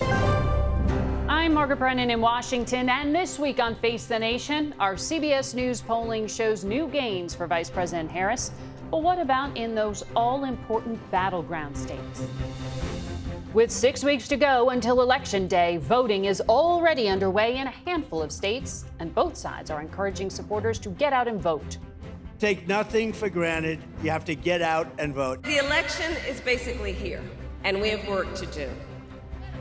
I'm Margaret Brennan in Washington, and this week on Face the Nation, our CBS News polling shows new gains for Vice President Harris. But what about in those all important battleground states? With six weeks to go until Election Day, voting is already underway in a handful of states, and both sides are encouraging supporters to get out and vote. Take nothing for granted. You have to get out and vote. The election is basically here, and we have work to do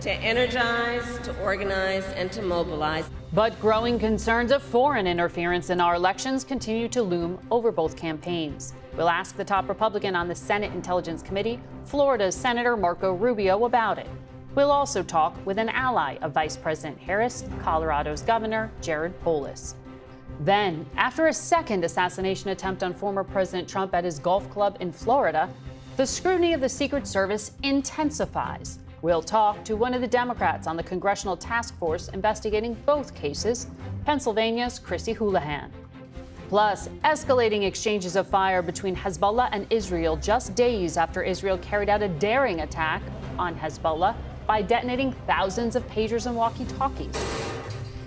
to energize, to organize, and to mobilize. But growing concerns of foreign interference in our elections continue to loom over both campaigns. We'll ask the top Republican on the Senate Intelligence Committee, Florida's Senator Marco Rubio, about it. We'll also talk with an ally of Vice President Harris, Colorado's Governor Jared Polis. Then, after a second assassination attempt on former President Trump at his golf club in Florida, the scrutiny of the Secret Service intensifies. We'll talk to one of the Democrats on the congressional task force investigating both cases, Pennsylvania's Chrissy Houlahan. Plus, escalating exchanges of fire between Hezbollah and Israel just days after Israel carried out a daring attack on Hezbollah by detonating thousands of pagers and walkie talkies.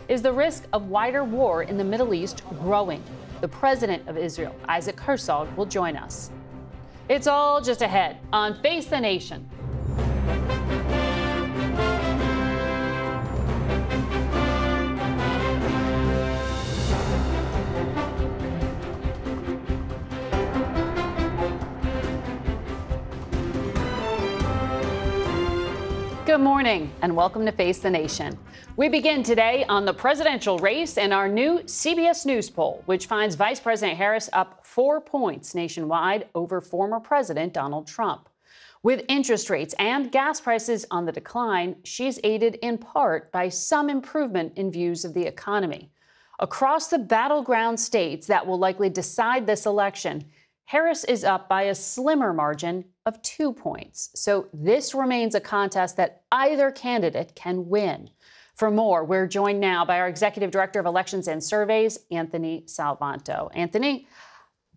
Is the risk of wider war in the Middle East growing? The president of Israel, Isaac Herzog, will join us. It's all just ahead on Face the Nation. Good morning and welcome to Face the Nation. We begin today on the presidential race and our new CBS News poll, which finds Vice President Harris up four points nationwide over former President Donald Trump. With interest rates and gas prices on the decline, she's aided in part by some improvement in views of the economy. Across the battleground states that will likely decide this election, Harris is up by a slimmer margin of two points. So this remains a contest that either candidate can win. For more, we're joined now by our Executive Director of Elections and Surveys, Anthony Salvanto. Anthony,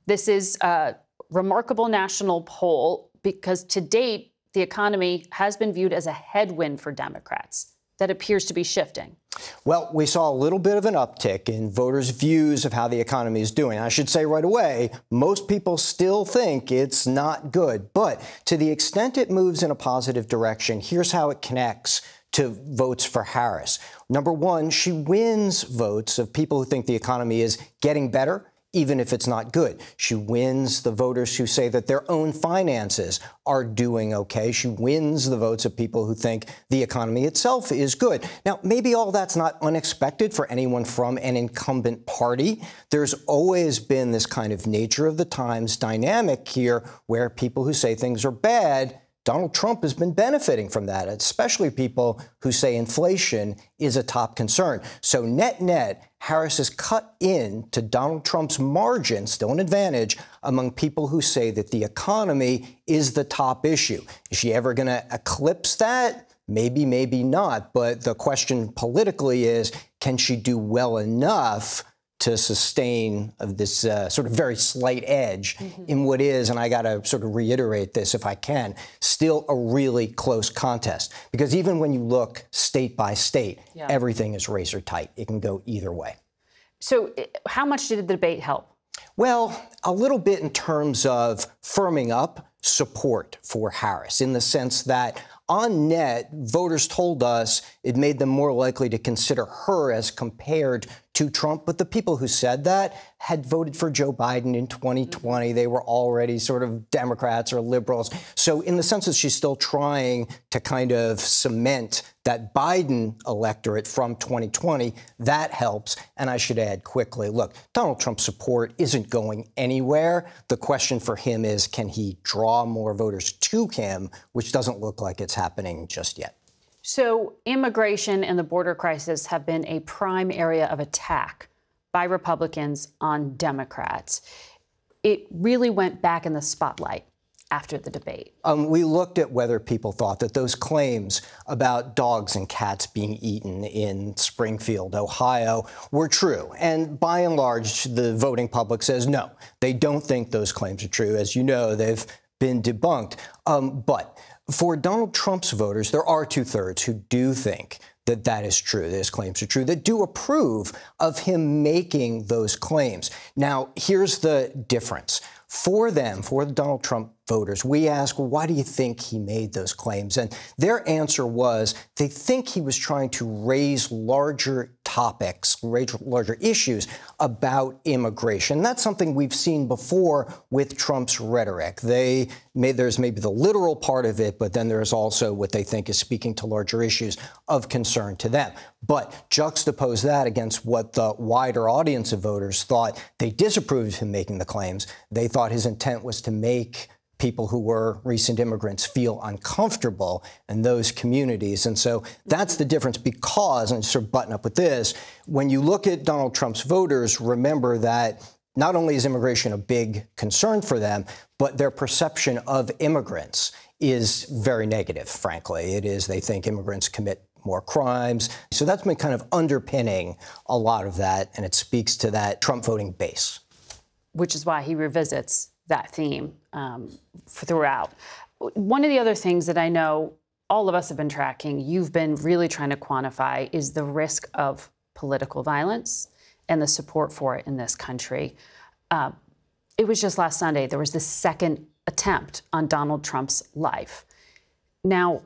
this is a remarkable national poll because to date, the economy has been viewed as a headwind for Democrats that appears to be shifting? Well, we saw a little bit of an uptick in voters' views of how the economy is doing. I should say right away, most people still think it's not good. But to the extent it moves in a positive direction, here's how it connects to votes for Harris. Number one, she wins votes of people who think the economy is getting better even if it's not good. She wins the voters who say that their own finances are doing okay. She wins the votes of people who think the economy itself is good. Now, maybe all that's not unexpected for anyone from an incumbent party. There's always been this kind of nature of the times dynamic here where people who say things are bad Donald Trump has been benefiting from that, especially people who say inflation is a top concern. So, net net, Harris has cut in to Donald Trump's margin, still an advantage, among people who say that the economy is the top issue. Is she ever going to eclipse that? Maybe, maybe not. But the question politically is can she do well enough to sustain this uh, sort of very slight edge mm-hmm. in what is, and I got to sort of reiterate this if I can, still a really close contest. Because even when you look state by state, yeah. everything is razor tight. It can go either way. So, how much did the debate help? Well, a little bit in terms of firming up support for Harris, in the sense that on net, voters told us it made them more likely to consider her as compared to Trump. But the people who said that had voted for Joe Biden in 2020. Mm-hmm. They were already sort of Democrats or liberals. So, in the sense that she's still trying to kind of cement that Biden electorate from 2020, that helps. And I should add quickly look, Donald Trump's support isn't going anywhere. The question for him is can he draw more voters to him, which doesn't look like it's happening just yet. So, immigration and the border crisis have been a prime area of attack by Republicans on Democrats. It really went back in the spotlight after the debate. Um, we looked at whether people thought that those claims about dogs and cats being eaten in Springfield, Ohio, were true. And by and large, the voting public says no, they don't think those claims are true. As you know, they've been debunked. Um, but For Donald Trump's voters, there are two thirds who do think that that is true, that his claims are true, that do approve of him making those claims. Now, here's the difference. For them, for the Donald Trump voters, we ask, well, why do you think he made those claims? And their answer was they think he was trying to raise larger topics, larger issues about immigration. That's something we've seen before with Trump's rhetoric. They there's maybe the literal part of it, but then there's also what they think is speaking to larger issues of concern to them. But juxtapose that against what the wider audience of voters thought they disapproved of him making the claims. They thought his intent was to make people who were recent immigrants feel uncomfortable in those communities. And so that's the difference because, and sort of button up with this, when you look at Donald Trump's voters, remember that not only is immigration a big concern for them, but their perception of immigrants is very negative, frankly. It is, they think immigrants commit more crimes. So that's been kind of underpinning a lot of that, and it speaks to that Trump voting base. Which is why he revisits that theme um, throughout. One of the other things that I know all of us have been tracking, you've been really trying to quantify, is the risk of political violence and the support for it in this country. Uh, it was just last Sunday, there was the second attempt on Donald Trump's life. Now,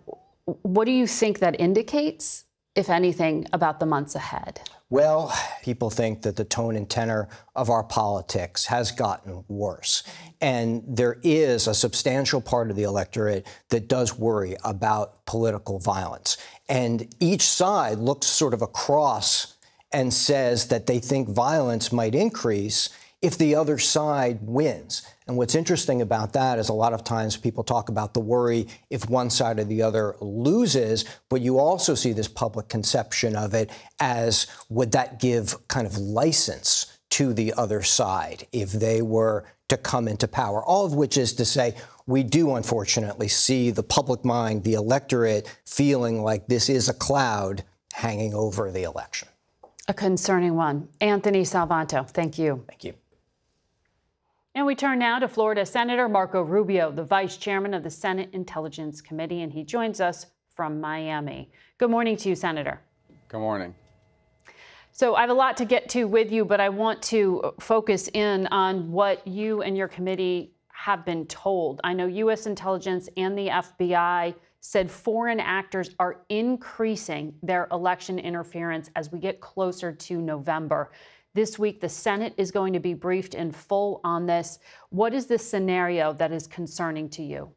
what do you think that indicates, if anything, about the months ahead? Well, people think that the tone and tenor of our politics has gotten worse. And there is a substantial part of the electorate that does worry about political violence. And each side looks sort of across and says that they think violence might increase if the other side wins. And what's interesting about that is a lot of times people talk about the worry if one side or the other loses, but you also see this public conception of it as would that give kind of license to the other side if they were to come into power? All of which is to say, we do unfortunately see the public mind, the electorate, feeling like this is a cloud hanging over the election. A concerning one. Anthony Salvanto, thank you. Thank you. And we turn now to Florida Senator Marco Rubio, the vice chairman of the Senate Intelligence Committee, and he joins us from Miami. Good morning to you, Senator. Good morning. So I have a lot to get to with you, but I want to focus in on what you and your committee have been told. I know U.S. intelligence and the FBI said foreign actors are increasing their election interference as we get closer to November. This week, the Senate is going to be briefed in full on this. What is the scenario that is concerning to you?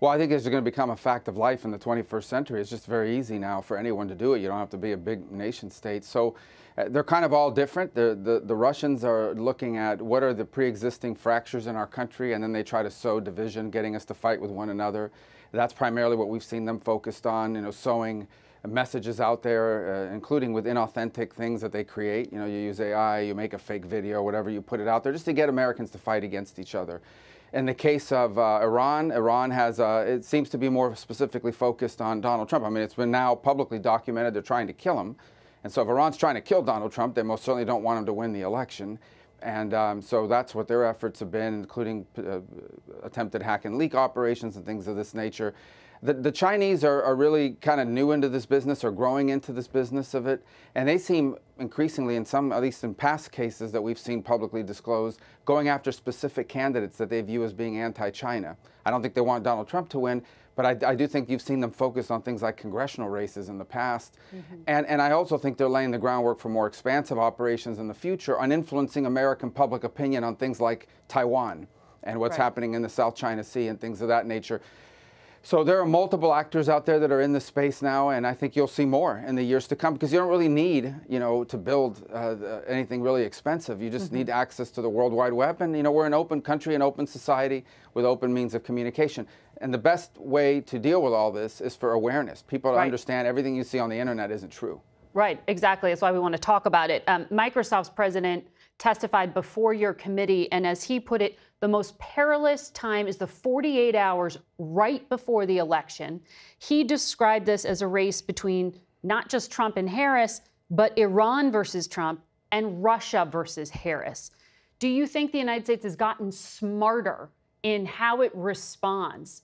Well, I think it's going to become a fact of life in the 21st century. It's just very easy now for anyone to do it. You don't have to be a big nation state. So uh, they're kind of all different. The, the, the Russians are looking at what are the pre-existing fractures in our country, and then they try to sow division, getting us to fight with one another. That's primarily what we've seen them focused on, you know, sowing messages out there, uh, including with inauthentic things that they create. You know, you use AI, you make a fake video, whatever, you put it out there just to get Americans to fight against each other. In the case of uh, Iran, Iran has, uh, it seems to be more specifically focused on Donald Trump. I mean, it's been now publicly documented they're trying to kill him. And so if Iran's trying to kill Donald Trump, they most certainly don't want him to win the election. And um, so that's what their efforts have been, including uh, attempted hack and leak operations and things of this nature the, the Chinese are, are really kind of new into this business or growing into this business of it. And they seem increasingly, in some, at least in past cases that we've seen publicly disclosed, going after specific candidates that they view as being anti China. I don't think they want Donald Trump to win, but I, I, do think you've seen them focus on things like congressional races in the past. Mm-hmm. And, and I also think they're laying the groundwork for more expansive operations in the future on influencing American public opinion on things like Taiwan and what's right. happening in the South China Sea and things of that nature. So there are multiple actors out there that are in the space now, and I think you'll see more in the years to come because you don't really need, you know, to build uh, anything really expensive. You just mm-hmm. need access to the World Wide Web, and you know, we're an open country, an open society with open means of communication. And the best way to deal with all this is for awareness. People to right. understand everything you see on the internet isn't true. Right, exactly. That's why we want to talk about it. Um, Microsoft's president testified before your committee, and as he put it, the most perilous time is the 48 hours right before the election. He described this as a race between not just Trump and Harris, but Iran versus Trump and Russia versus Harris. Do you think the United States has gotten smarter in how it responds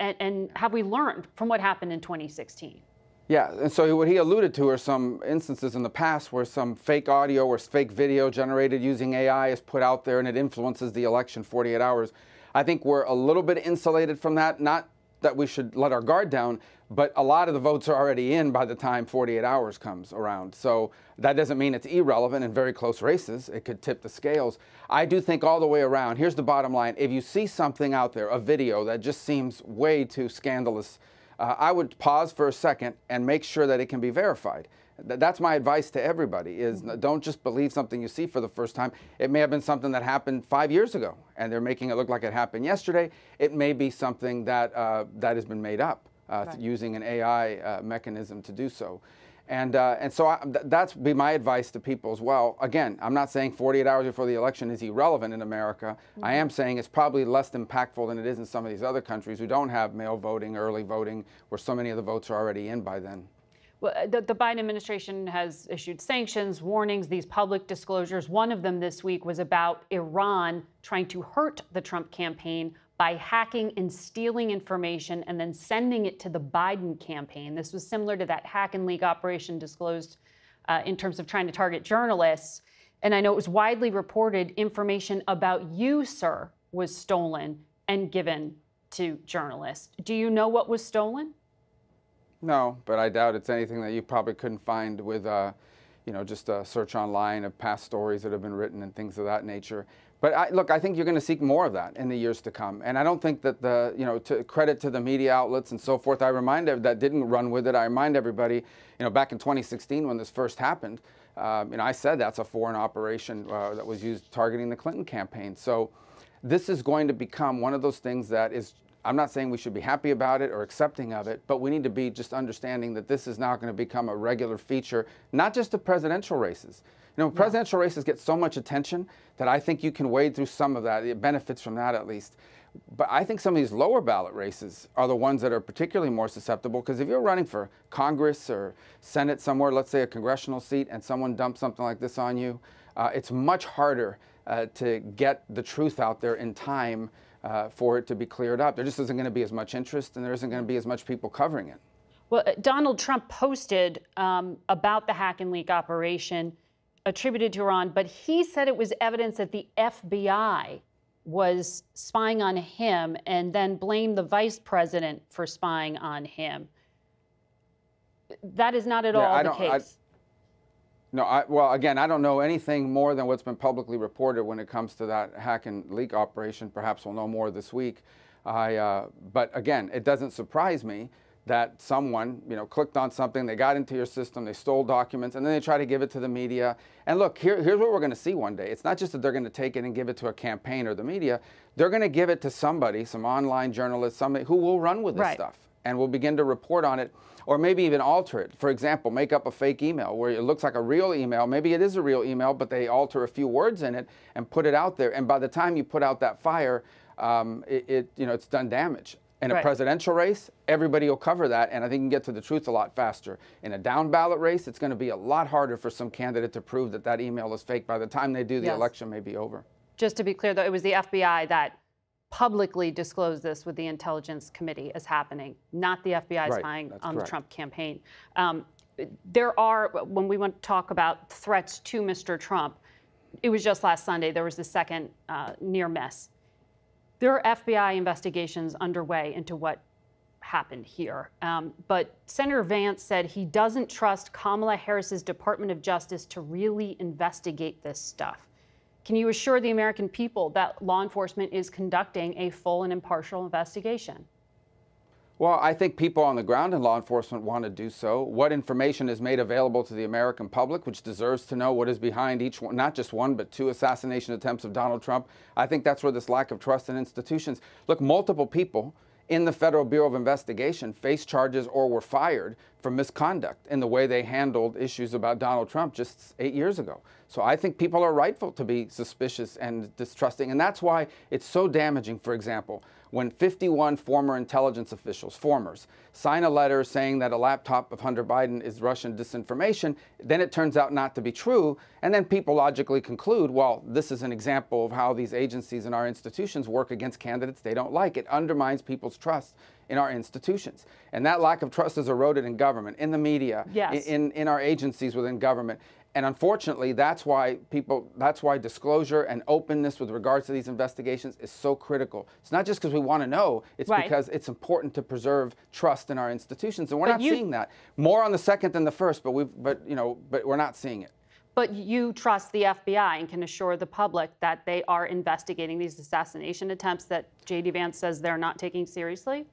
And, and have we learned from what happened in 2016? Yeah, and so what he alluded to are some instances in the past where some fake audio or fake video generated using AI is put out there and it influences the election 48 hours. I think we're a little bit insulated from that. Not that we should let our guard down, but a lot of the votes are already in by the time 48 hours comes around. So that doesn't mean it's irrelevant in very close races. It could tip the scales. I do think all the way around, here's the bottom line. If you see something out there, a video that just seems way too scandalous, uh, I would pause for a second and make sure that it can be verified. That's my advice to everybody is mm-hmm. don't just believe something you see for the first time. It may have been something that happened five years ago and they're making it look like it happened yesterday. It may be something that, uh, that has been made up uh, right. using an AI uh, mechanism to do so. And, uh, and so I, th that's be my advice to people as well. Again, I'm not saying 48 hours before the election is irrelevant in America. Mm -hmm. I am saying it's probably less impactful than it is in some of these other countries who don't have mail voting, early voting, where so many of the votes are already in by then. Well, uh, the, the, Biden administration has issued sanctions, warnings, these public disclosures. One of them this week was about Iran trying to hurt the Trump campaign by hacking and stealing information and then sending it to the Biden campaign. This was similar to that hack and leak operation disclosed uh, in terms of trying to target journalists. And I know it was widely reported information about you, sir, was stolen and given to journalists. Do you know what was stolen? No, but I doubt it's anything that you probably couldn't find with, uh, you know, just a search online of past stories that have been written and things of that nature. But I, look, I think you're going to seek more of that in the years to come. And I don't think that the, you know, to credit to the media outlets and so forth, I remind that didn't run with it. I remind everybody, you know, back in 2016 when this first happened, you know, I said that's a foreign operation uh, that was used targeting the Clinton campaign. So this is going to become one of those things that is, I'm not saying we should be happy about it or accepting of it, but we need to be just understanding that this is now going to become a regular feature, not just of presidential races. You know, presidential races get so much attention that I think you can wade through some of that. It benefits from that at least. But I think some of these lower ballot races are the ones that are particularly more susceptible because if you're running for Congress or Senate somewhere, let's say a congressional seat, and someone dumps something like this on you, uh, it's much harder uh, to get the truth out there in time uh, for it to be cleared up. There just isn't going to be as much interest and there isn't going to be as much people covering it. Well, uh, Donald Trump posted um, about the hack and leak operation attributed to Iran, but he said it was evidence that the FBI was spying on him and then blamed the vice president for spying on him. That is not at yeah, all the case. I, no, I, well, again, I don't know anything more than what's been publicly reported when it comes to that hack and leak operation. Perhaps we'll know more this week. I, uh, but again, it doesn't surprise me that someone, you know, clicked on something, they got into your system, they stole documents, and then they try to give it to the media. And look, here, here's what we're going to see one day. It's not just that they're going to take it and give it to a campaign or the media. They're going to give it to somebody, some online journalist, somebody who will run with this right. stuff and will begin to report on it or maybe even alter it. For example, make up a fake email where it looks like a real email. Maybe it is a real email, but they alter a few words in it and put it out there. And by the time you put out that fire, um, it, it, you know, it's done damage. In right. a presidential race, everybody will cover that, and I think you can get to the truth a lot faster. In a down ballot race, it's going to be a lot harder for some candidate to prove that that email is fake. By the time they do, the yes. election may be over. Just to be clear, though, it was the FBI that publicly disclosed this with the Intelligence Committee as happening, not the FBI right. spying That's on correct. the Trump campaign. Um, there are, when we want to talk about threats to Mr. Trump, it was just last Sunday, there was the second uh, near miss there are FBI investigations underway into what happened here. Um, but Senator Vance said he doesn't trust Kamala Harris's Department of Justice to really investigate this stuff. Can you assure the American people that law enforcement is conducting a full and impartial investigation? Well, I think people on the ground in law enforcement want to do so. What information is made available to the American public, which deserves to know what is behind each one, not just one, but two assassination attempts of Donald Trump. I think that's where this lack of trust in institutions. Look, multiple people in the Federal Bureau of Investigation faced charges or were fired for misconduct in the way they handled issues about Donald Trump just eight years ago. So I think people are rightful to be suspicious and distrusting. And that's why it's so damaging, for example, when 51 former intelligence officials, formers, sign a letter saying that a laptop of Hunter Biden is Russian disinformation, then it turns out not to be true. And then people logically conclude, well, this is an example of how these agencies and our institutions work against candidates they don't like. It undermines people's trust in our institutions. And that lack of trust is eroded in government, in the media, yes. in, in our agencies within government. And unfortunately, that's why people, that's why disclosure and openness with regards to these investigations is so critical. It's not just because we want to know, it's right. because it's important to preserve trust in our institutions. And we're but not you, seeing that. More on the second than the first, but we've, but, you know, but we're not seeing it. But you trust the FBI and can assure the public that they are investigating these assassination attempts that J.D. Vance says they're not taking seriously?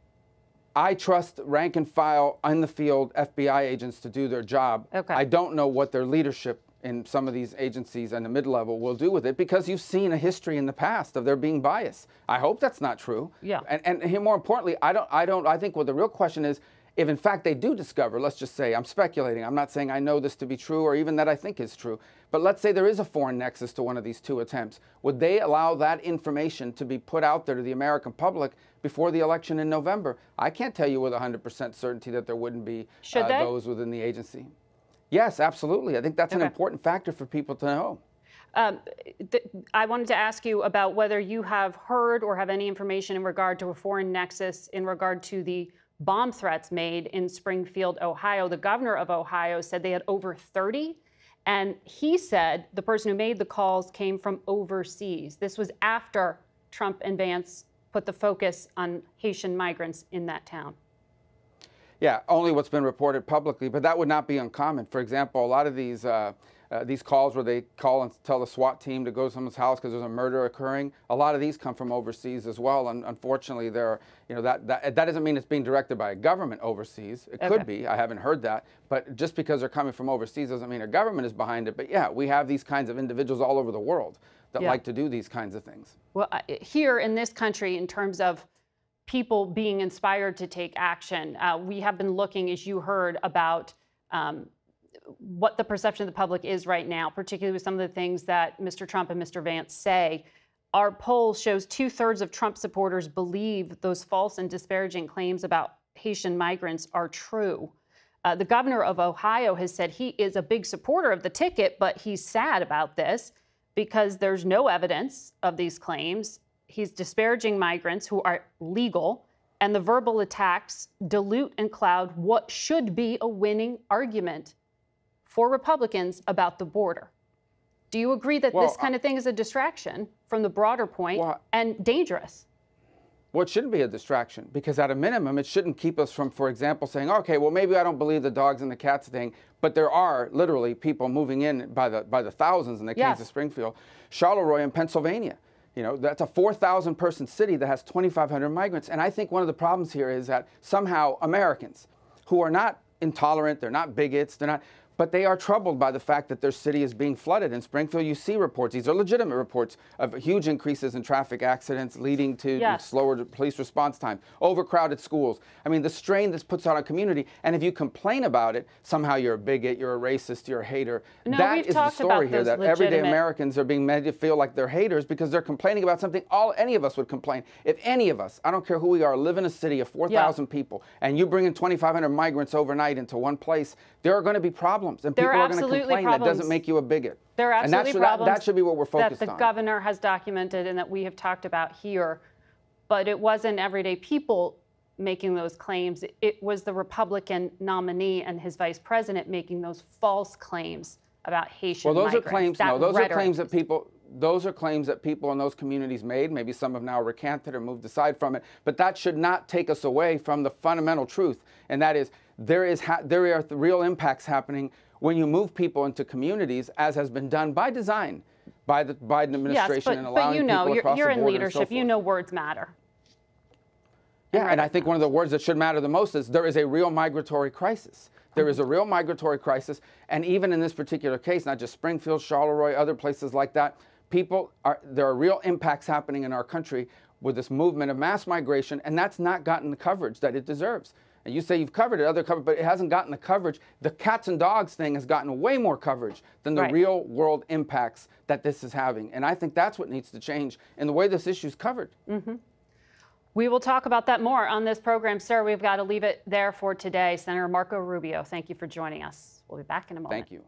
I trust rank and file in the field FBI agents to do their job. Okay. I don't know what their leadership in some of these agencies and the mid-level will do with it because you've seen a history in the past of there being bias. I hope that's not true. Yeah. And, and more importantly, I don't, I don't, I think what the real question is, if in fact they do discover, let's just say, I'm speculating, I'm not saying I know this to be true or even that I think is true, but let's say there is a foreign nexus to one of these two attempts. Would they allow that information to be put out there to the American public before the election in November. I can't tell you with 100% certainty that there wouldn't be uh, those within the agency. Yes, absolutely. I think that's okay. an important factor for people to know. Um, I wanted to ask you about whether you have heard or have any information in regard to a foreign nexus in regard to the bomb threats made in Springfield, Ohio. The governor of Ohio said they had over 30. And he said the person who made the calls came from overseas. This was after Trump and Vance put the focus on Haitian migrants in that town. Yeah, only what's been reported publicly, but that would not be uncommon. For example, a lot of these uh, uh, these calls where they call and tell the SWAT team to go to someone's house because there's a murder occurring, a lot of these come from overseas as well. And unfortunately, there, you know, that, that that doesn't mean it's being directed by a government overseas. It okay. could be. I haven't heard that, but just because they're coming from overseas doesn't mean a government is behind it. But yeah, we have these kinds of individuals all over the world that yeah. like to do these kinds of things. Well, here in this country, in terms of people being inspired to take action, uh, we have been looking, as you heard, about um, what the perception of the public is right now, particularly with some of the things that Mr. Trump and Mr. Vance say. Our poll shows two thirds of Trump supporters believe those false and disparaging claims about Haitian migrants are true. Uh, the governor of Ohio has said he is a big supporter of the ticket, but he's sad about this because there's no evidence of these claims. He's disparaging migrants who are legal, and the verbal attacks dilute and cloud what should be a winning argument for Republicans about the border. Do you agree that well, this kind of thing is a distraction from the broader point well, and dangerous? Well, it shouldn't be a distraction because, at a minimum, it shouldn't keep us from, for example, saying, okay, well, maybe I don't believe the dogs and the cats thing, but there are literally people moving in by the, by the thousands in the yes. case of Springfield. Charleroi in Pennsylvania. You know, that's a 4,000 person city that has 2,500 migrants. And I think one of the problems here is that somehow Americans who are not intolerant, they're not bigots, they're not, but they are troubled by the fact that their city is being flooded. In Springfield, you see reports, these are legitimate reports, of huge increases in traffic accidents leading to yes. slower police response time, overcrowded schools. I mean, the strain this puts on a community, and if you complain about it, somehow you're a bigot, you're a racist, you're a hater. No, that is the story here, that legitimate... everyday Americans are being made to feel like they're haters because they're complaining about something all any of us would complain. If any of us, I don't care who we are, live in a city of 4,000 yeah. people, and you bring in 2,500 migrants overnight into one place, there are going to be problems, and there people are, are going to complain. Problems. That doesn't make you a bigot. There are absolutely and problems. That, that should be what we're focused on. That the on. governor has documented and that we have talked about here, but it wasn't everyday people making those claims. It was the Republican nominee and his vice president making those false claims about Haitian Well, those migrants. are claims. no, those rhetoric. are claims that people. Those are claims that people in those communities made. Maybe some have now recanted or moved aside from it. But that should not take us away from the fundamental truth, and that is there is ha- there are real impacts happening when you move people into communities, as has been done by design by the Biden administration yes, but, and allowing but you know, people you're, across you're the in leadership. So you know words matter. Yeah, and I think one of the words that should matter the most is there is a real migratory crisis. There is a real migratory crisis, and even in this particular case, not just Springfield, Charleroi, other places like that, people are there are real impacts happening in our country with this movement of mass migration, and that's not gotten the coverage that it deserves. And you say you've covered it, other cover, but it hasn't gotten the coverage. The cats and dogs thing has gotten way more coverage than the right. real world impacts that this is having. And I think that's what needs to change in the way this issue is covered. Mm-hmm. We will talk about that more on this program, sir. We've got to leave it there for today. Senator Marco Rubio, thank you for joining us. We'll be back in a moment. Thank you.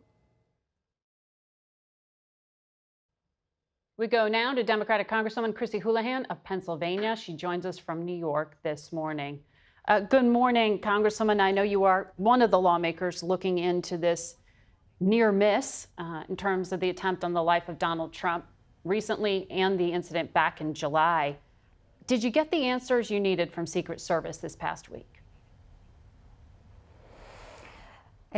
We go now to Democratic Congresswoman Chrissy Houlahan of Pennsylvania. She joins us from New York this morning. Uh, good morning, Congresswoman. I know you are one of the lawmakers looking into this near miss uh, in terms of the attempt on the life of Donald Trump recently and the incident back in July. Did you get the answers you needed from Secret Service this past week?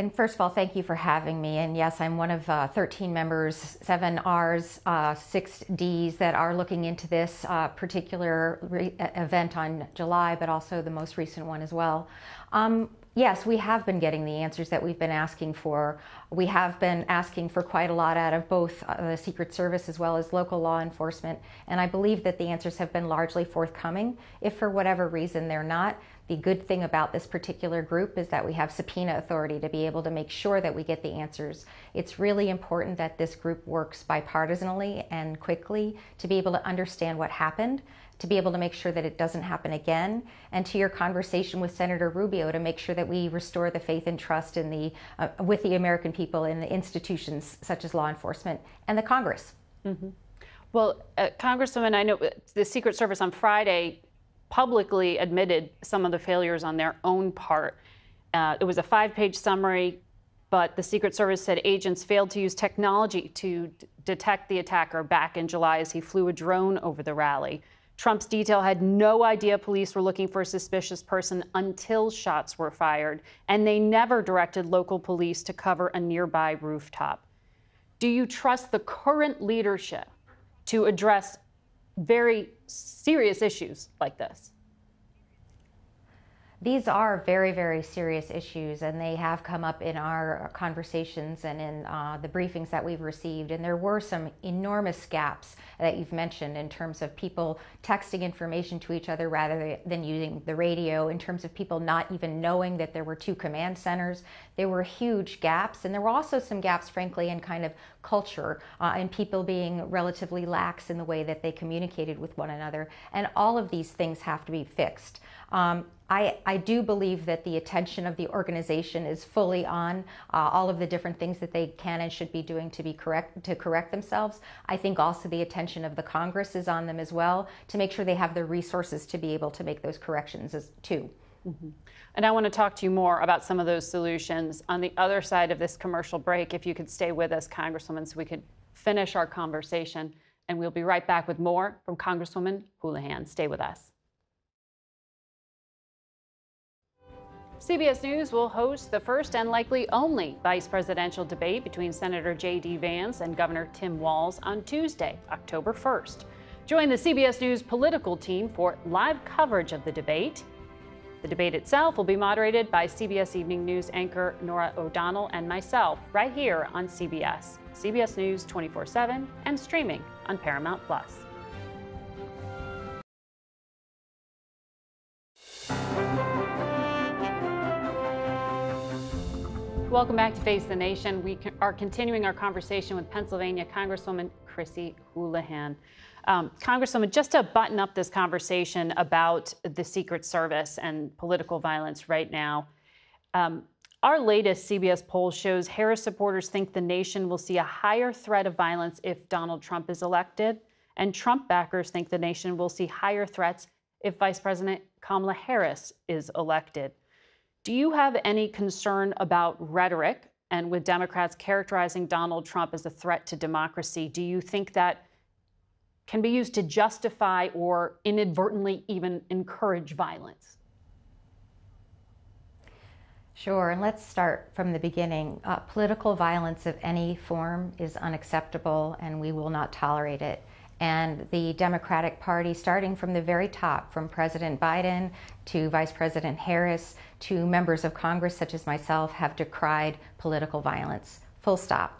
And first of all, thank you for having me. And yes, I'm one of uh, 13 members, seven R's, uh, six D's that are looking into this uh, particular re- event on July, but also the most recent one as well. Um, yes, we have been getting the answers that we've been asking for. We have been asking for quite a lot out of both uh, the Secret Service as well as local law enforcement, and I believe that the answers have been largely forthcoming. If for whatever reason they're not, the good thing about this particular group is that we have subpoena authority to be able to make sure that we get the answers. It's really important that this group works bipartisanly and quickly to be able to understand what happened to be able to make sure that it doesn't happen again, and to your conversation with Senator Rubio to make sure that we restore the faith and trust in the uh, with the American people in the institutions such as law enforcement and the Congress. Mm-hmm. Well, uh, Congresswoman, I know uh, the Secret Service on Friday publicly admitted some of the failures on their own part. Uh, it was a five-page summary but the Secret Service said agents failed to use technology to detect the attacker back in July as he flew a drone over the rally. Trump's detail had no idea police were looking for a suspicious person until shots were fired, and they never directed local police to cover a nearby rooftop. Do you trust the current leadership to address very serious issues like this? These are very, very serious issues, and they have come up in our conversations and in uh, the briefings that we've received. And there were some enormous gaps that you've mentioned in terms of people texting information to each other rather than using the radio, in terms of people not even knowing that there were two command centers. There were huge gaps, and there were also some gaps, frankly, in kind of culture uh, and people being relatively lax in the way that they communicated with one another. And all of these things have to be fixed. Um, I, I, do believe that the attention of the organization is fully on uh, all of the different things that they can and should be doing to be correct to correct themselves. I think also the attention of the Congress is on them as well to make sure they have the resources to be able to make those corrections as, too. Mm-hmm. And I want to talk to you more about some of those solutions on the other side of this commercial break. If you could stay with us, Congresswoman, so we could finish our conversation. And we'll be right back with more from Congresswoman Houlahan. Stay with us. CBS News will host the first and likely only vice presidential debate between Senator J.D. Vance and Governor Tim Walz on Tuesday, October 1st. Join the CBS News political team for live coverage of the debate. The debate itself will be moderated by CBS Evening News anchor Norah O'Donnell and myself right here on CBS, CBS News 24 7, and streaming on Paramount Plus. Welcome back to Face the Nation. We are continuing our conversation with Pennsylvania Congresswoman Chrissy Houlahan. Um, Congresswoman, just to button up this conversation about the Secret Service and political violence right now, um, our latest CBS poll shows Harris supporters think the nation will see a higher threat of violence if Donald Trump is elected, and Trump backers think the nation will see higher threats if Vice President Kamala Harris is elected. Do you have any concern about rhetoric and with Democrats characterizing Donald Trump as a threat to democracy? Do you think that can be used to justify or inadvertently even encourage violence? Sure, and let's start from the beginning. Uh, political violence of any form is unacceptable, and we will not tolerate it and the Democratic Party, starting from the very top, from President Biden to Vice President Harris to members of Congress such as myself, have decried political violence. Full stop.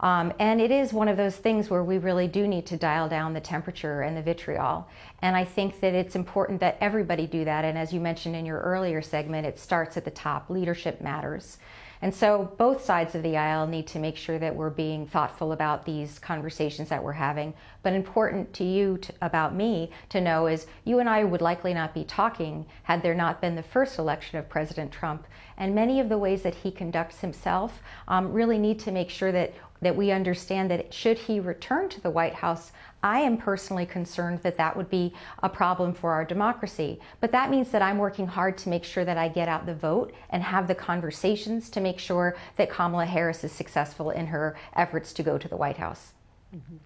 Um, and it is one of those things where we really do need to dial down the temperature and the vitriol. And I think that it's important that everybody do that. And as you mentioned in your earlier segment, it starts at the top. Leadership matters. And so both sides of the aisle need to make sure that we're being thoughtful about these conversations that we're having. But important to you, to, about me, to know is you and I would likely not be talking had there not been the first election of President Trump. And many of the ways that he conducts himself um, really need to make sure that that we understand that should he return to the White House, I am personally concerned that that would be a problem for our democracy. But that means that I'm working hard to make sure that I get out the vote and have the conversations to make sure that Kamala Harris is successful in her efforts to go to the White House. Mm-hmm.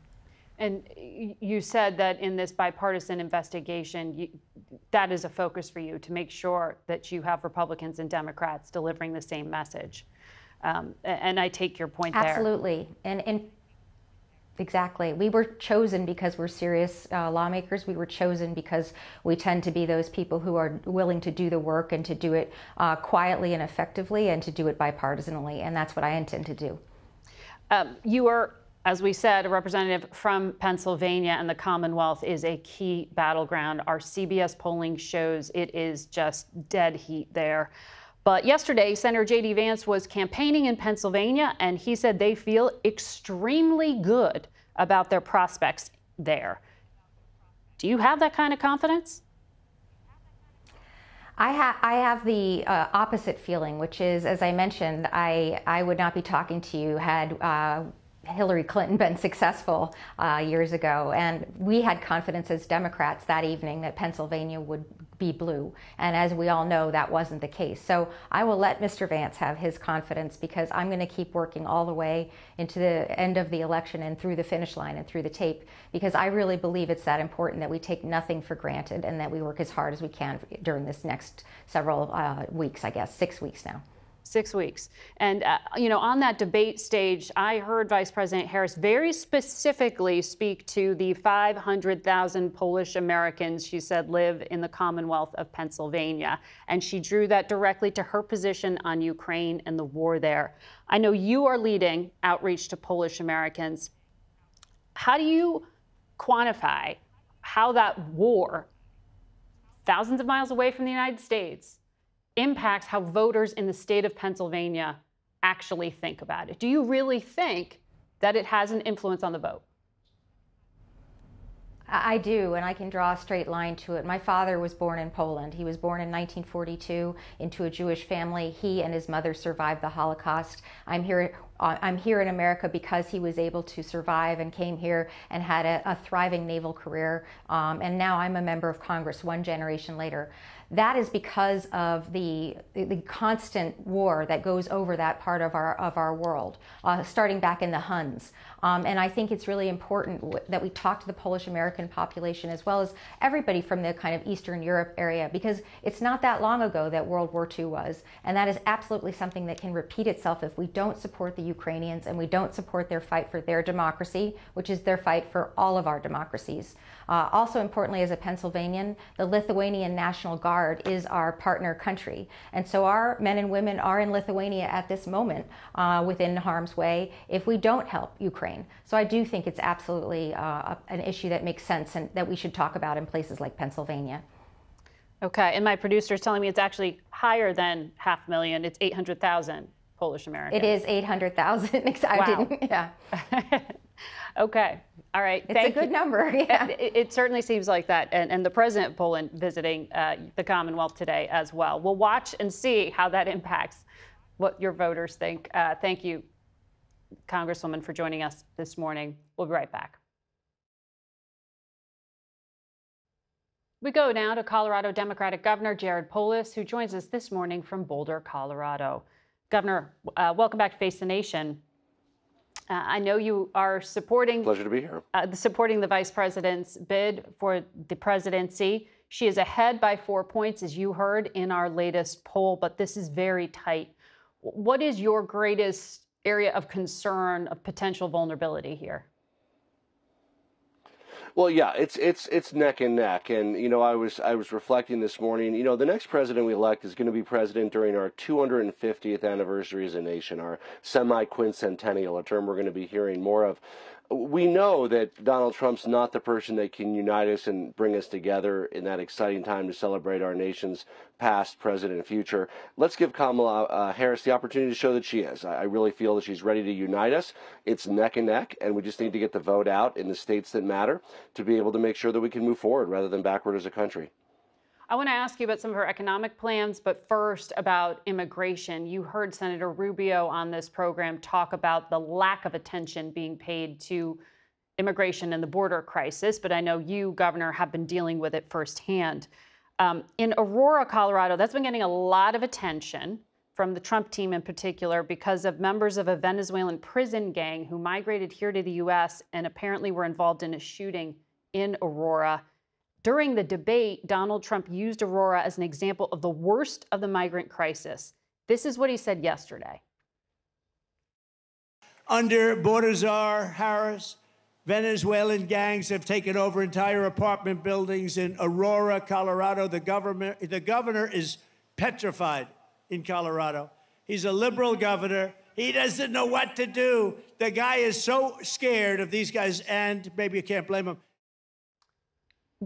And you said that in this bipartisan investigation, you, that is a focus for you to make sure that you have Republicans and Democrats delivering the same message. Um, and I take your point Absolutely. there. Absolutely. And, and Exactly. We were chosen because we're serious uh, lawmakers. We were chosen because we tend to be those people who are willing to do the work and to do it uh, quietly and effectively and to do it bipartisanly. And that's what I intend to do. Um, you are, as we said, a representative from Pennsylvania, and the Commonwealth is a key battleground. Our CBS polling shows it is just dead heat there. But yesterday, Senator J.D. Vance was campaigning in Pennsylvania, and he said they feel extremely good about their prospects there. Do you have that kind of confidence? I, ha- I have the uh, opposite feeling, which is, as I mentioned, I, I would not be talking to you had uh, Hillary Clinton been successful uh, years ago. And we had confidence as Democrats that evening that Pennsylvania would be blue. And as we all know, that wasn't the case. So I will let Mr. Vance have his confidence because I'm going to keep working all the way into the end of the election and through the finish line and through the tape because I really believe it's that important that we take nothing for granted and that we work as hard as we can during this next several uh, weeks, I guess, six weeks now six weeks. And, uh, you know, on that debate stage, I heard Vice President Harris very specifically speak to the 500,000 Polish Americans she said live in the Commonwealth of Pennsylvania. And she drew that directly to her position on Ukraine and the war there. I know you are leading outreach to Polish Americans. How do you quantify how that war, thousands of miles away from the United States, impacts how voters in the state of Pennsylvania actually think about it. Do you really think that it has an influence on the vote? I do, and I can draw a straight line to it. My father was born in Poland. He was born in 1942 into a Jewish family. He and his mother survived the Holocaust. I'm here. Uh, I'm here in America because he was able to survive and came here and had a, a thriving naval career. Um, and now I'm a member of Congress one generation later that is because of the, the constant war that goes over that part of our, of our world, uh, starting back in the Huns. Um, and I think it's really important that we talk to the Polish American population as well as everybody from the kind of Eastern Europe area, because it's not that long ago that World War II was. And that is absolutely something that can repeat itself if we don't support the Ukrainians and we don't support their fight for their democracy, which is their fight for all of our democracies. Uh, also, importantly, as a Pennsylvanian, the Lithuanian National Guard is our partner country. And so our men and women are in Lithuania at this moment uh, within harm's way if we don't help Ukraine. So I do think it's absolutely uh, an issue that makes sense and that we should talk about in places like Pennsylvania. Okay, and my producer is telling me it's actually higher than half a million. It's 800,000 Polish Americans. It is 800,000. I wow. didn't, yeah. okay. All right. It's Thank a good you. number. Yeah. It, it, certainly seems like that. And, and the president of Poland visiting uh, the Commonwealth today as well. We'll watch and see how that impacts what your voters think. Uh, thank you, Congresswoman, for joining us this morning. We'll be right back. We go now to Colorado Democratic Governor Jared Polis, who joins us this morning from Boulder, Colorado. Governor, uh, welcome back to Face the Nation. Uh, I know you are supporting. Pleasure to be here. Uh, supporting the vice president's bid for the presidency. She is ahead by four points, as you heard in our latest poll, but this is very tight. What is your greatest area of concern of potential vulnerability here? Well, yeah, it's it's it's neck and neck, and you know, I was I was reflecting this morning. You know, the next president we elect is going to be president during our 250th anniversary as a nation, our semi-quincentennial, a term we're going to be hearing more of we know that Donald Trump's not the person that can unite us and bring us together in that exciting time to celebrate our nation's past, present, and future. Let's give Kamala uh, Harris the opportunity to show that she is. I, I really feel that she's ready to unite us. It's neck and neck, and we just need to get the vote out in the states that matter to be able to make sure that we can move forward rather than backward as a country. I want to ask you about some of her economic plans, but first about immigration. You heard Senator Rubio on this program talk about the lack of attention being paid to immigration and the border crisis, but I know you, Governor, have been dealing with it firsthand. Um, in Aurora, Colorado, that's been getting a lot of attention from the Trump team in particular because of members of a Venezuelan prison gang who migrated here to the U.S. and apparently were involved in a shooting in Aurora. During the debate, Donald Trump used Aurora as an example of the worst of the migrant crisis. This is what he said yesterday. Under border czar Harris, Venezuelan gangs have taken over entire apartment buildings in Aurora, Colorado. The government, the governor is petrified in Colorado. He's a liberal governor. He doesn't know what to do. The guy is so scared of these guys, and maybe you can't blame him.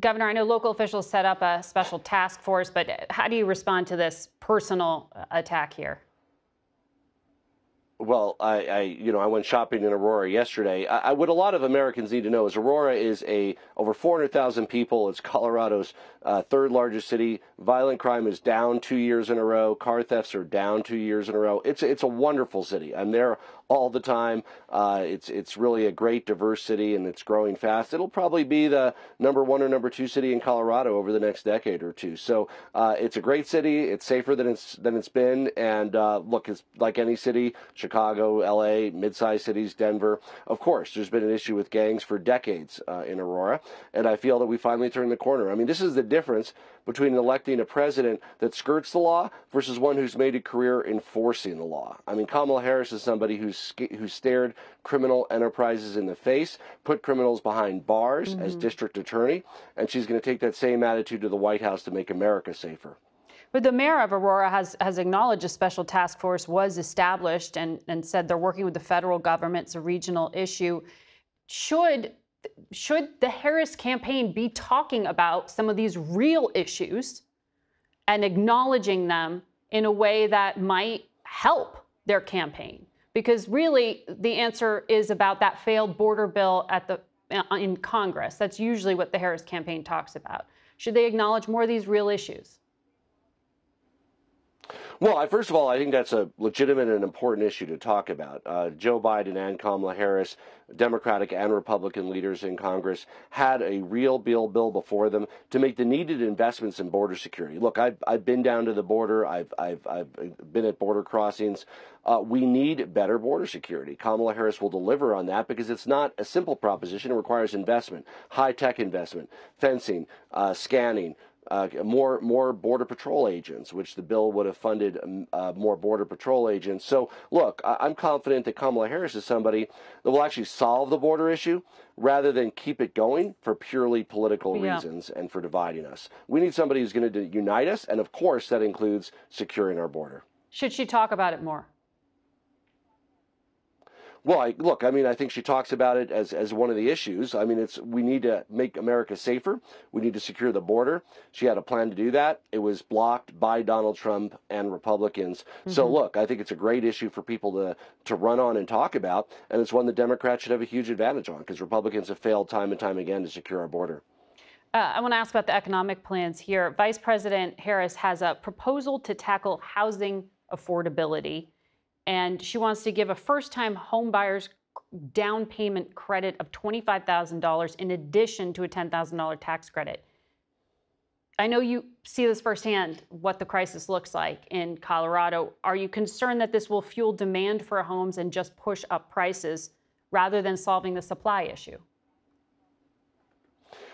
Governor, I know local officials set up a special task force, but how do you respond to this personal attack here? well, I, I, you know, I went shopping in Aurora yesterday. I, I, what a lot of Americans need to know is Aurora is a over 400,000 people. It's Colorado's uh, third largest city. Violent crime is down two years in a row. Car thefts are down two years in a row. It's it's a wonderful city. I'm there all the time. Uh, it's it's really a great diverse city and it's growing fast. It'll probably be the number one or number two city in Colorado over the next decade or two. So uh, it's a great city. It's safer than it's than it's been. And uh, look, it's like any city. Chicago, LA, mid-sized cities, Denver. Of course, there's been an issue with gangs for decades uh, in Aurora, and I feel that we finally turned the corner. I mean, this is the difference between electing a president that skirts the law versus one who's made a career enforcing the law. I mean, Kamala Harris is somebody who's who stared criminal enterprises in the face, put criminals behind bars mm-hmm. as district attorney, and she's going to take that same attitude to the White House to make America safer. But the mayor of Aurora has, has acknowledged a special task force was established and, and said they're working with the federal government. It's a regional issue. Should should the Harris campaign be talking about some of these real issues and acknowledging them in a way that might help their campaign? Because really, the answer is about that failed border bill at the uh, in Congress. That's usually what the Harris campaign talks about. Should they acknowledge more of these real issues? Well, I, first of all, I think that's a legitimate and important issue to talk about. Uh, Joe Biden and Kamala Harris, Democratic and Republican leaders in Congress, had a real bill bill before them to make the needed investments in border security. Look, I've, I've been down to the border. I've, I've, I've been at border crossings. Uh, we need better border security. Kamala Harris will deliver on that because it's not a simple proposition. It requires investment, high tech investment, fencing, uh, scanning, uh, more more border patrol agents, which the bill would have funded um, uh, more border patrol agents. So, look, I- am confident that Kamala Harris is somebody that will actually solve the border issue rather than keep it going for purely political yeah. reasons and for dividing us. We need somebody who's going to unite us, and of course, that includes securing our border. Should she talk about it more? Well, I, look, I mean, I think she talks about it as, as one of the issues. I mean, it's we need to make America safer. We need to secure the border. She had a plan to do that. It was blocked by Donald Trump and Republicans. Mm-hmm. So, look, I think it's a great issue for people to to run on and talk about, and it's one the Democrats should have a huge advantage on because Republicans have failed time and time again to secure our border. Uh, I want to ask about the economic plans here. Vice President Harris has a proposal to tackle housing affordability and she wants to give a first-time homebuyers down payment credit of $25,000 in addition to a $10,000 tax credit. I know you see this firsthand, what the crisis looks like in Colorado. Are you concerned that this will fuel demand for homes and just push up prices rather than solving the supply issue?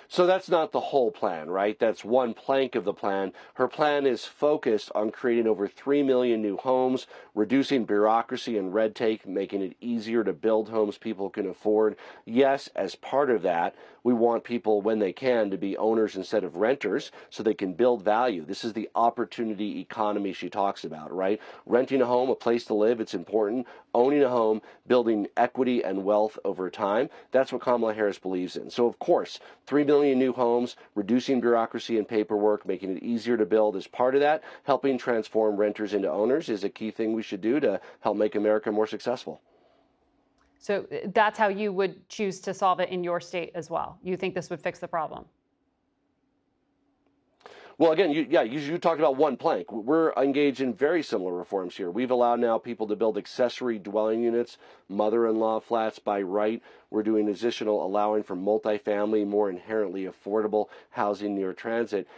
So that's not the whole plan, right? That's one plank of the plan. Her plan is focused on creating over 3 million new homes, reducing bureaucracy and red tape, making it easier to build homes people can afford. Yes, as part of that, we want people, when they can, to be owners instead of renters so they can build value. This is the opportunity economy she talks about, right? Renting a home, a place to live, it's important. Owning a home, building equity and wealth over time. That's what Kamala Harris believes in. So, of course, 3 million new homes, reducing bureaucracy and paperwork, making it easier to build is part of that. Helping transform renters into owners is a key thing we should do to help make America more successful. So uh, that's how you would choose to solve it in your state as well. You think this would fix the problem? Well, again, you, yeah, you, you, talked about one plank. We're engaged in very similar reforms here. We've allowed now people to build accessory dwelling units, mother-in-law flats by right. We're doing additional allowing for multifamily, more inherently affordable housing near transit.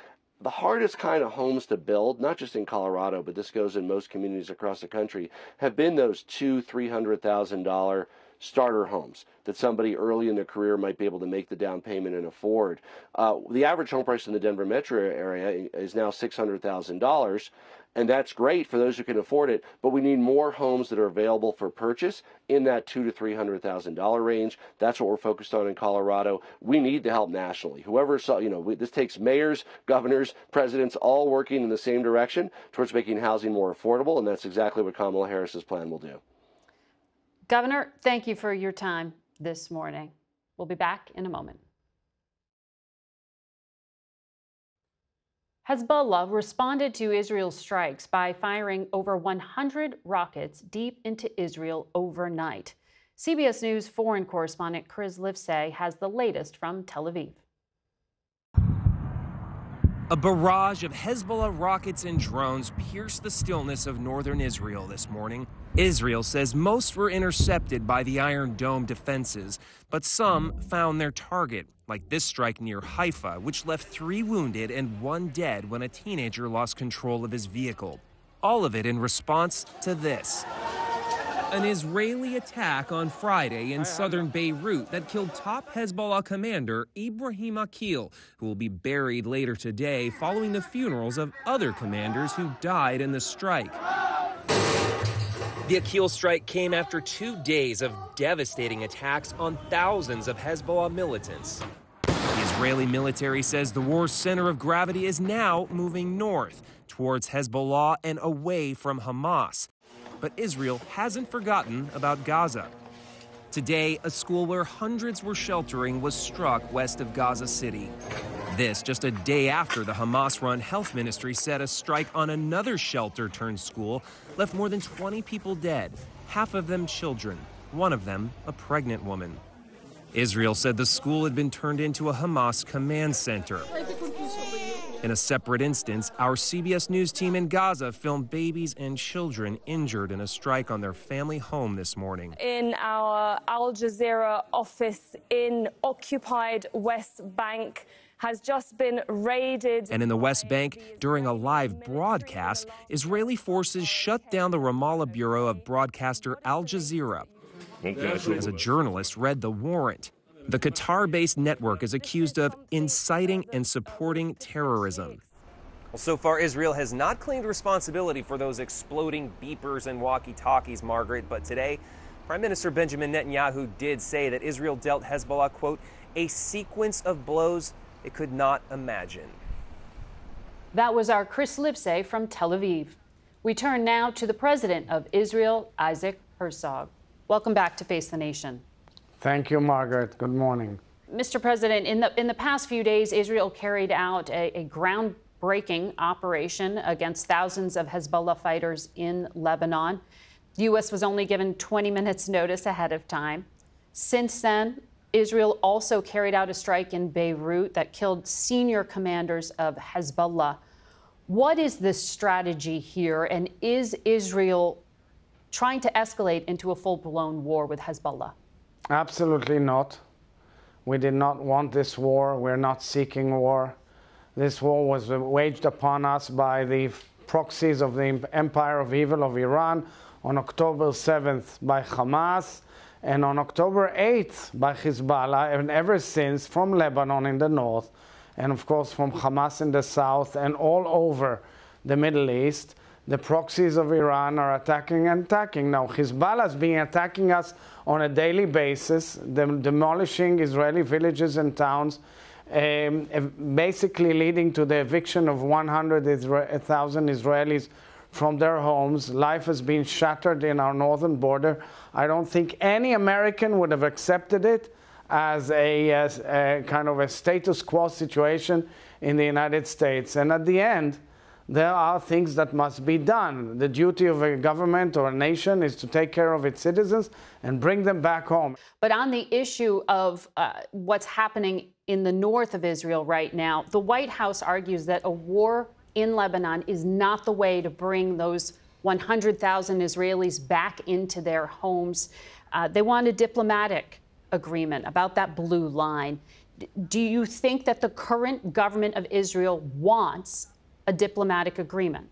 The hardest kind of homes to build, not just in Colorado, but this goes in most communities across the country, have been those two, three hundred thousand dollar starter homes that somebody early in their career might be able to make the down payment and afford. Uh, the average home price in the Denver metro area is now $600,000. And that's great for those who can afford it, but we need more homes that are available for purchase in that two to three hundred thousand dollar range. That's what we're focused on in Colorado. We need to help nationally. Whoever saw, you know, we, this takes mayors, governors, presidents, all working in the same direction towards making housing more affordable, and that's exactly what Kamala Harris's plan will do. Governor, thank you for your time this morning. We'll be back in a moment. Hezbollah responded to Israel's strikes by firing over 100 rockets deep into Israel overnight. CBS News foreign correspondent Chris Livesay has the latest from Tel Aviv. A barrage of Hezbollah rockets and drones pierced the stillness of northern Israel this morning. Israel says most were intercepted by the Iron Dome defenses, but some found their target, like this strike near Haifa, which left three wounded and one dead when a teenager lost control of his vehicle. All of it in response to this. An Israeli attack on Friday in southern Beirut that killed top Hezbollah commander Ibrahim Akil, who will be buried later today following the funerals of other commanders who died in the strike. The Akil strike came after two days of devastating attacks on thousands of Hezbollah militants. The Israeli military says the war's center of gravity is now moving north towards Hezbollah and away from Hamas but Israel hasn't forgotten about Gaza. Today, a school where hundreds were sheltering was struck west of Gaza City. This just a day after the Hamas run health ministry said a strike on another shelter turned school left more than 20 people dead, half of them children, one of them a pregnant woman. Israel said the school had been turned into a Hamas command center. In a separate instance, our CBS News team in Gaza filmed babies and children injured in a strike on their family home this morning. In our Al Jazeera office in occupied West Bank, has just been raided. And in the West Bank, during a live broadcast, Israeli forces shut down the Ramallah bureau of broadcaster Al Jazeera. As a journalist read the warrant, the Qatar based network is accused of inciting and supporting terrorism. Well, so far, Israel has not claimed responsibility for those exploding beepers and walkie talkies, Margaret, but today, Prime Minister Benjamin Netanyahu did say that Israel dealt Hezbollah, quote, a sequence of blows it could not imagine. That was our Chris Livesay from Tel Aviv. We turn now to the president of Israel, Isaac Herzog. Welcome back to Face the Nation. Thank you, Margaret. Good morning. Mr. President, in the, in the past few days, Israel carried out a, a groundbreaking operation against thousands of Hezbollah fighters in Lebanon. The U.S. was only given 20 minutes' notice ahead of time. Since then, Israel also carried out a strike in Beirut that killed senior commanders of Hezbollah. What is the strategy here, and is Israel trying to escalate into a full blown war with Hezbollah? Absolutely not. We did not want this war. We're not seeking war. This war was waged upon us by the proxies of the empire of evil of Iran on October 7th by Hamas and on October 8th by Hezbollah, and ever since from Lebanon in the north, and of course from Hamas in the south, and all over the Middle East the proxies of Iran are attacking and attacking. Now, Hezbollah has been attacking us on a daily basis, demolishing Israeli villages and towns, um, basically leading to the eviction of 100,000 Israelis from their homes. Life has been shattered in our northern border. I don't think any American would have accepted it as a, as a kind of a status quo situation in the United States. And at the end, there are things that must be done. The duty of a government or a nation is to take care of its citizens and bring them back home. But on the issue of uh, what's happening in the north of Israel right now. The White House argues that a war in Lebanon is not the way to bring those 100,000 Israelis back into their homes. Uh, they want a diplomatic agreement about that blue line. Do you think that the current government of Israel wants a diplomatic agreement?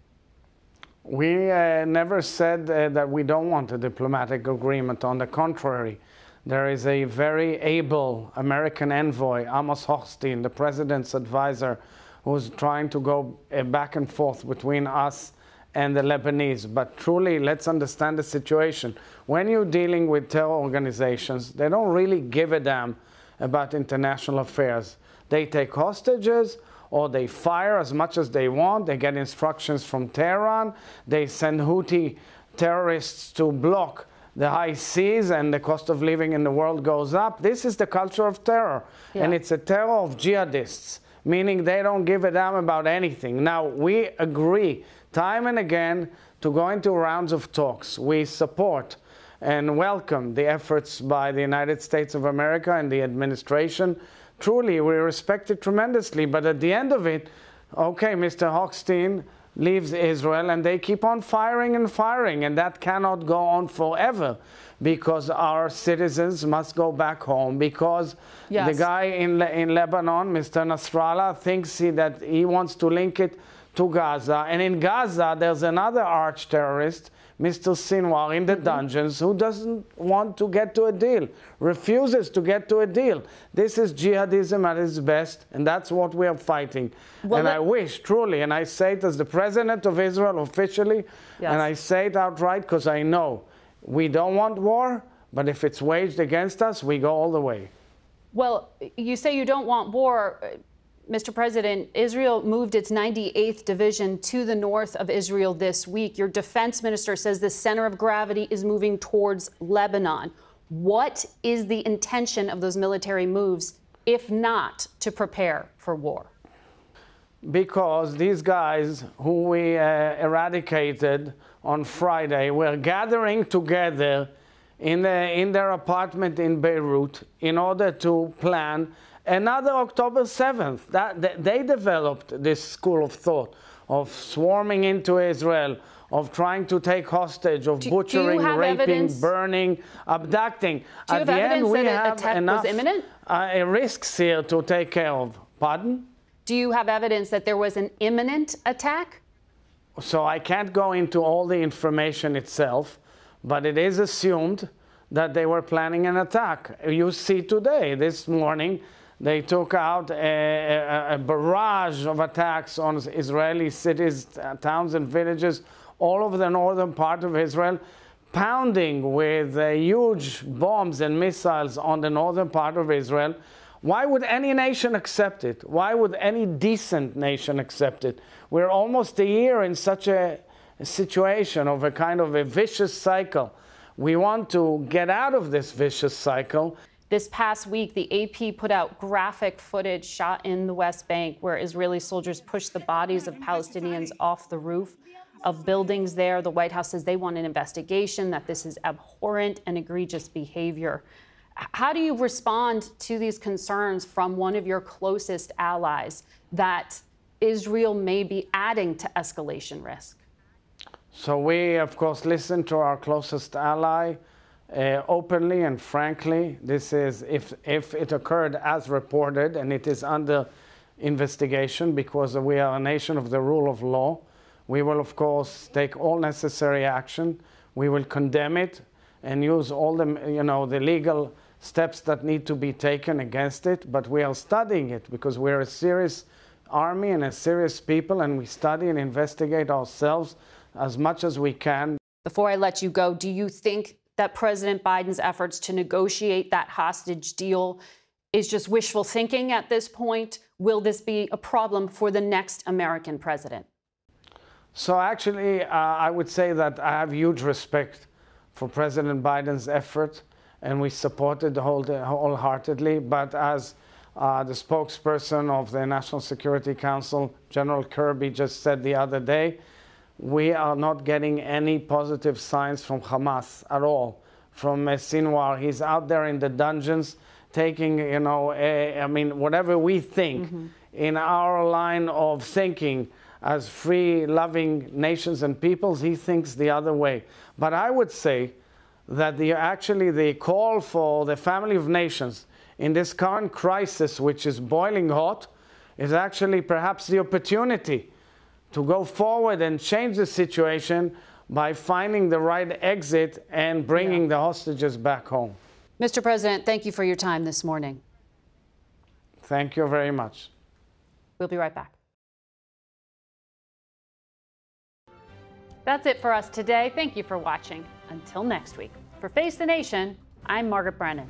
We uh, never said uh, that we don't want a diplomatic agreement. On the contrary, there is a very able American envoy, Amos Hochstein, the president's advisor, who's trying to go uh, back and forth between us and the Lebanese. But truly, let's understand the situation. When you're dealing with terror organizations, they don't really give a damn about international affairs. They take hostages or they fire as much as they want. They get instructions from Tehran. They send Houthi terrorists to block the high seas and the cost of living in the world goes up. This is the culture of terror. Yeah. And it's a terror of jihadists, meaning they don't give a damn about anything. Now, we agree time and again to go into rounds of talks. We support and welcome the efforts by the United States of America and the administration. Truly, we respect it tremendously. But at the end of it, okay, Mr. Hochstein, leaves Israel and they keep on firing and firing, and that cannot go on forever because our citizens must go back home because yes. the guy in, Le in Lebanon, Mr. Nasrallah, thinks he, that he wants to link it to Gaza. And in Gaza, there's another arch terrorist Mr. Sinwar in the mm-hmm. dungeons who doesn't want to get to a deal, refuses to get to a deal. This is jihadism at its best, and that's what we are fighting. Well, and I wish, truly, and I say it as the president of Israel officially, yes. and I say it outright because I know we don't want war, but if it's waged against us, we go all the way. Well, you say you don't want war. Mr. President, Israel moved its 98th Division to the north of Israel this week. Your defense minister says the center of gravity is moving towards Lebanon. What is the intention of those military moves, if not to prepare for war? Because these guys who we uh, eradicated on Friday were gathering together in, the, in their apartment in Beirut in order to plan Another October 7th, that, they developed this school of thought of swarming into Israel, of trying to take hostage, of do, butchering, do raping, evidence? burning, abducting. At the end, we have enough uh, risks here to take care of. Pardon? Do you have evidence that there was an imminent attack? So I can't go into all the information itself, but it is assumed that they were planning an attack. You see today, this morning, they took out a, a, a, barrage of attacks on Israeli cities, towns, and villages all over the northern part of Israel, pounding with uh, huge bombs and missiles on the northern part of Israel. Why would any nation accept it? Why would any decent nation accept it? We're almost a year in such a, a situation of a kind of a vicious cycle. We want to get out of this vicious cycle. This past week, the AP put out graphic footage shot in the West Bank where Israeli soldiers pushed the bodies of Palestinians off the roof of buildings there. The White House says they want an investigation, that this is abhorrent and egregious behavior. How do you respond to these concerns from one of your closest allies that Israel may be adding to escalation risk? So, we, of course, listen to our closest ally uh, openly and frankly. This is if, if it occurred as reported and it is under investigation because we are a nation of the rule of law. We will, of course, take all necessary action. We will condemn it and use all the, you know, the legal steps that need to be taken against it. But we are studying it because we're a serious army and a serious people, and we study and investigate ourselves as much as we can. Before I let you go, do you think that President Biden's efforts to negotiate that hostage deal is just wishful thinking at this point? Will this be a problem for the next American president? So, actually, uh, I would say that I have huge respect for President Biden's effort, and we support it whole, wholeheartedly. But as uh, the spokesperson of the National Security Council, General Kirby, just said the other day, we are not getting any positive signs from Hamas at all. From uh, Sinwar, he's out there in the dungeons taking, you know, a, I mean, whatever we think mm-hmm. in our line of thinking as free, loving nations and peoples, he thinks the other way. But I would say that the actually the call for the family of nations in this current crisis, which is boiling hot, is actually perhaps the opportunity to go forward and change the situation by finding the right exit and bringing yeah. the hostages back home. Mr. President, thank you for your time this morning. Thank you very much. We'll be right back. That's it for us today. Thank you for watching. Until next week. For Face the Nation, I'm Margaret Brennan.